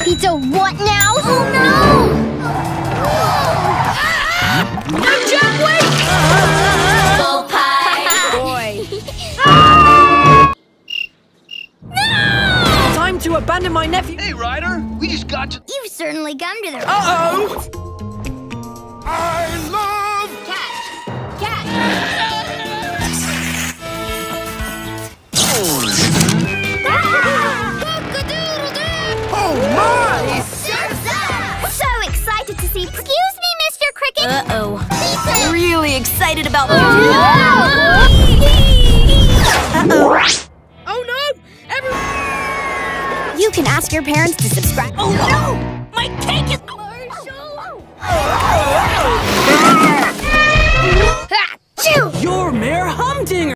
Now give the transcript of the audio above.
Pizza what now? Oh no! No, Jack, wait! Full pie! Boy. Ah! Time to abandon my nephew. Hey, Ryder, we just got to. You've certainly come to the Uh-oh! Uh-oh. Really excited about Uh-oh. Oh no! Everyone! You can ask your parents to subscribe. Oh no! My cake is oh, oh, ah! Achoo! You're Mayor Humdinger!